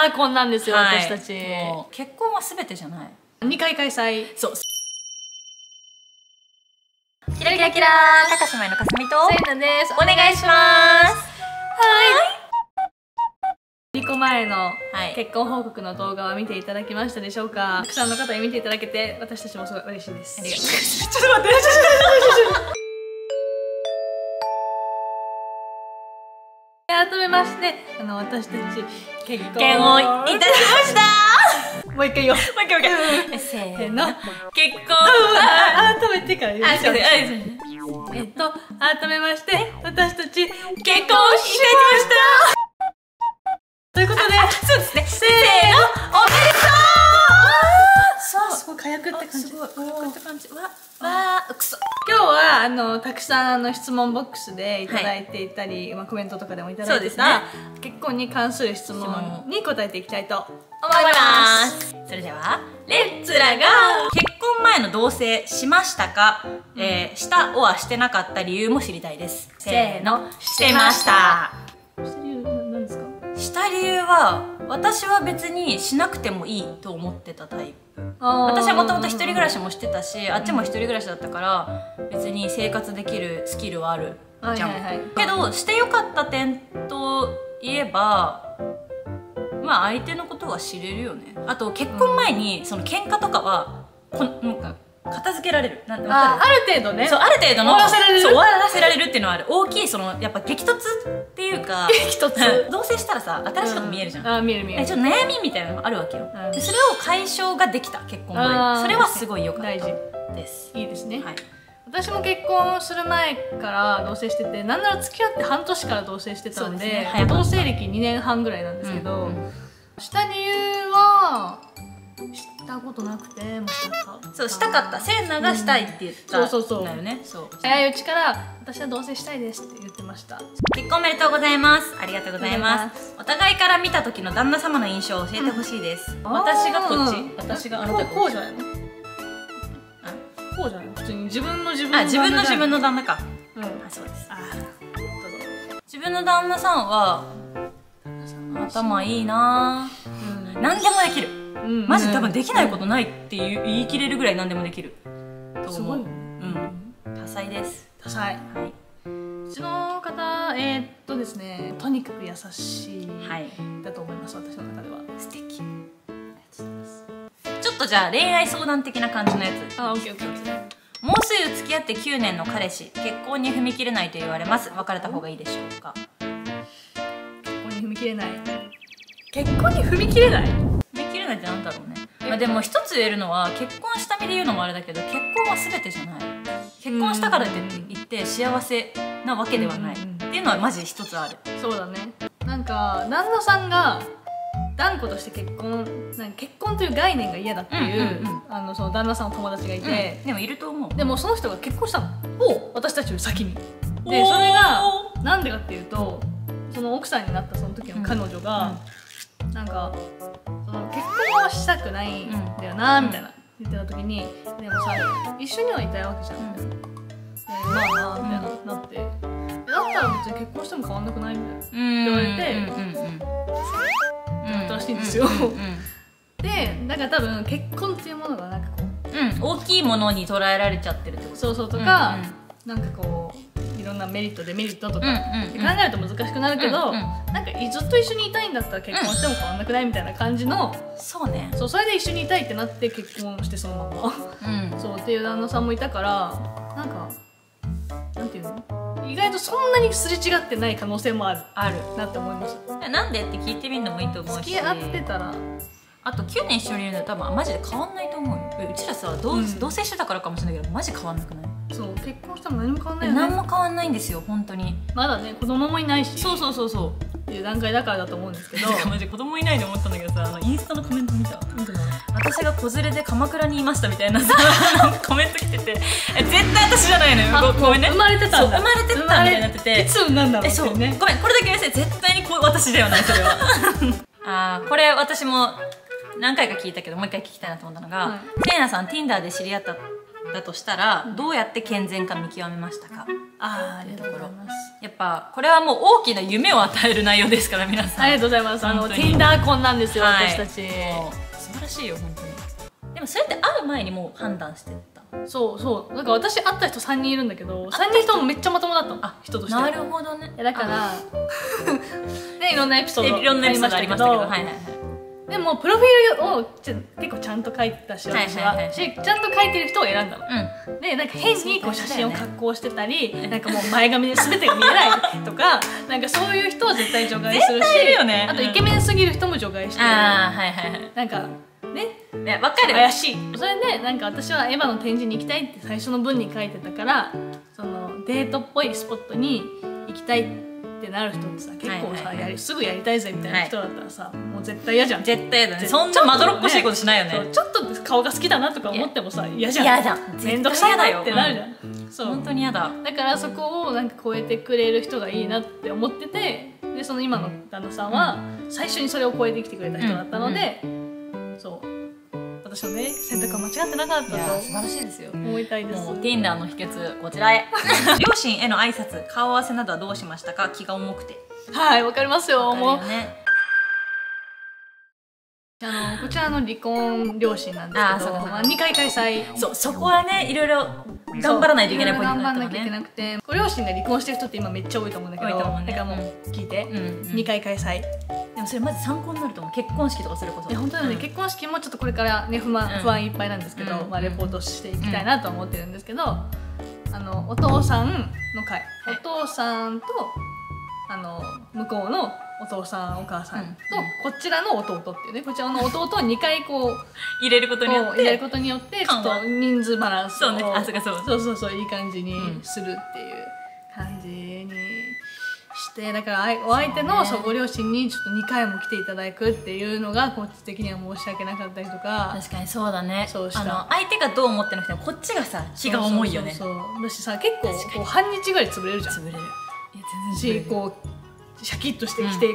ダー婚なんですよ、はい。私たち。結婚は全てじゃない。2回開催。そう。キラキラキラ。ー高島へのかすみと。せいなです。お願いします。2個前のはい。結婚報告の動画は見ていただきましたでしょうか。たくさんの方に見ていただけて私たちもすごい嬉しいです。ありがとうちょっと待って 改めましてあの私たち結婚結婚いたしました。もう一回言おう。もう一回もう。一回せせーの。結婚あ改めてから言いましょえっと改めまして私たち結婚いた。しました。ということでそうですのたくさんあの質問ボックスでいただいていたり、まあ、コメントとかでもいただいてた、結婚に関する質問に答えていきたいと思いまますすそれではレッツラが結婚前の同棲しましたか、えー、したおはしてなかった理由も知りたいです。せーの。してました。してる理由ななんですか？した理由は私は別にしなくてもいいと思ってたタイプ。私はもともと一人暮らしもしてたしあっちも一人暮らしだったから別に生活できるスキルはある。じゃん、はいはい。はいけどしてよかった点といえばまあ相手のことは知れるよね。あと結婚前にその喧嘩とかはこんなんか片付けられる。なんあある程度ね。そうある程度の終わらせられる？そう終わらせられるっていうのはある。大きいそのやっぱ激突っていうか 一つ同棲したらさ新しいとこ見えるじゃん、あ見える見える。えちょっと悩みみたいなのがあるわけよ、うん。でそれを解消ができた結婚あ前ー。それはすごい良かった。大事。です。いいですね、はい。私も結婚する前から同棲しててなんなら付き合って半年から同棲してたんでね。同棲歴2年半ぐらいなんですけど、うんうんした理由はしたことなくてもしたかったそうしたかった。せいながしたいって言ったうん。そうそうそう。だよねそう。早いうちから私は同棲したいですって言ってました。結婚おめでとうございます。ありがとうございます。お互いから見た時の旦那様の印象を教えてほしいです、私がこっち。うん。私があなたがこうじゃないのこうじゃないの？普通に自分の自分あ自分の自分のの旦那か。うん。あそうです。あどうぞ。自分の旦那さんは頭いいなうんマジ多分できないことないって言う言い切れるぐらい何でもできる。と思う。うん。多彩です。多彩。はうちの方えー、っとですねとにかく優しい。いはい。だと思います私の中では。素敵。ちょっとじゃあ恋愛相談的な感じのやつ。あオッケーオッケーオッケー。もうすぐ付き合って9年の彼氏。結婚に踏み切れないと言われます。別れた方がいいでしょうか。結婚に踏み切れない結婚に踏み切れない踏み切れないってなんだろうね、まあ、でも一つ言えるのは結婚した身で言うのもあれだけど結婚は全てじゃない結婚したからといって幸せなわけではないっていうのはマジ一つあるそうだねなんか旦那さんが断固として結婚なんか結婚という概念が嫌だっていう,、あのその旦那さんの友達がいて、でもいると思うでもその人が結婚したの私たちより先にでそれがなんでかっていうとその奥さんになったその時の彼女が、なんかその結婚はしたくないんだよな、うん。みたいな。言ってた時にでもさ一緒にはいたいわけじゃん、みたいなでまあなみたいな、なって。えだったら別に結婚しても変わんなくないみたいな。うん言われてうんうんうんなったらしいんですよ。うんうんでだから多分結婚っていうものがなんかこううん。うん大きいものに捉えられちゃってるってこと。そうそうとか、うんうん。なんかこういろんなメリットデメリットとか、って考えると難しくなるけど、うんうん。なんかずっと一緒にいたいんだったら結婚しても変わんなくないみたいな感じの、そうね。そうそれで一緒にいたいってなって結婚してそのまま。うん。そうっていう旦那さんもいたからなんかなんていうの？意外とそんなにすれ違ってない可能性もある。あるなって思いましたなんでって聞いてみるのもいいと思うし。付き合ってたらあと9年一緒にいるのは多分マジで変わんないと思うよ。うちらさ同,、うん。同棲してたからかもしれないけどマジ変わんなくない？そう結婚しても何も変わんないよね何も変わんないんですよ本当に。まだね子供もいないし。そうそうそうそう。っていう段階だからだと思うんですけど。マジ子供いないで思ったんだけどさあのインスタのコメント見た？私が子連れで鎌倉にいましたみたいなさ コメント来てて。え絶対私じゃないのあよごごめんね。生まれてたんだ。生まれてたみたいになっていて。つ産んだんだろうえそう。ね。ごめんこれだけ見せて絶対にこう私ではないそれは。あーこれ私も何回か聞いたけどもう一回聞きたいなと思ったのが、はい。せいなさん Tinder で知り合っただとしたらどうやって健全か見極めましたか？ああありがとうございます。やっぱこれはもう大きな夢を与える内容ですから皆さん。ありがとうございます。あの Tinder 婚なんですよ、はい。私たち。素晴らしいよ本当に。でもそれって会う前にもう判断してた？そうそう。なんか私会った人3人いるんだけど3人ともめっちゃまともだったの。あ人として。なるほどね。だからね いろんなエピソードいろんなエピソードありましたけどはいはいはいでもプロフィールをちょ結構ちゃんと書いてたしはい私は,、はいはい。しちゃんと書いてる人を選んだの。うん。でなんか変にこう写真を加工してたり、なんかもう前髪で全てが見えないとか なんかそういう人は絶対除外するし絶対いるよね。あとイケメンすぎる人も除外してる。ああはいはいはい。なんかね。いやわかる。怪しい。それでなんか私はエヴァの展示に行きたいって最初の文に書いてたからそのデートっぽいスポットに行きたいってなる人ってさ結構さ、やりすぐやりたいぜみたいな人だったらさ、もう絶対嫌じゃん。絶対だね。絶そんなまどろっこしいことしないよね。ちょっと顔が好きだなとか思ってもさ嫌じゃん。嫌じゃんめんどくさいなってなるじゃん、そう。本当に嫌だ。だからそこをなんか超えてくれる人がいいなって思っててでその今の旦那さんは最初にそれを超えてきてくれた人だったので、そう私のね選択は間違ってなかったと晴らしいですよ。思いたいです。もう Tinder の秘訣こちらへ。両親への挨拶顔合わせなどはどうしましたか？気が重くて。はいわかりますよ。もう。あのこちらの離婚両親なんですけどあーそうかそうか。まあ、2回開催。そうそこはねいろいろ頑張らないといけないポイントだったの頑張らなきゃいけねなくてご両親が離婚してる人って今めっちゃ多いと思う。んだけど多いと思う。ねだからもう。聞いて、う。んう。ん2回開催でもそれマジ参考になると思う。結婚式とかするこそいや本当にね、うん。結婚式もちょっとこれからね不満,、うん。不安いっぱいなんですけど、うん。まあ、レポートしていきたいなとは思ってるんですけど、あのお父さんの会、はい。お父さんとあの向こうのお父さんお母さんと、こちらの弟っていうね。こちらの弟を2回こう 入れることによっこう入れるてことによってちょっと人数バランスをそうねあそうかそうそうそうそういい感じにうん。するっていう感じにしてだからお相手のそご両親にちょっと2回も来ていただくっていうのがこっち的には申し訳なかったりとか。確かにそうだね。そうした。あの相手がどう思ってなくてもこっちがさ気が重いよね。そうだしさ結構こう半日ぐらい潰れるじゃん。潰れる。いや全しこうシャキッとしてきて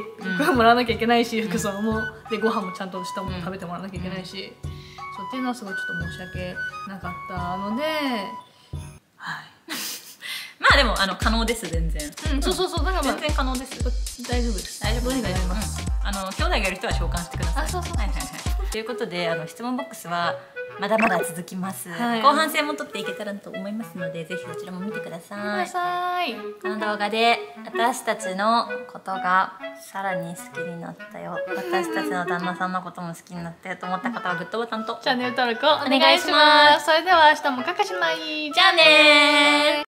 うん。もらわなきゃいけないし服装もでご飯もちゃんとしたもの食べてもらわなきゃいけないし。そうっていうのはすごいちょっと申し訳なかったのではい。まあでもあの可能です全然。うん、そうそうそうだからまあ全然可能です。大丈夫です。大丈夫どうにかやります、うん。あの兄弟がいる人は召喚してください。あそうそう。はいはいはい。ということであの質問ボックスはまだまだ続きます、はい。後半戦も取っていけたらと思いますのでぜひそちらも見てください。ごめんなさい。この動画で私たちのことがさらに好きになったよ。私たちの旦那さんのことも好きになったよと思った方はグッドボタンと。チャンネル登録をお願いします。それでは明日もかかしまい。じゃあねー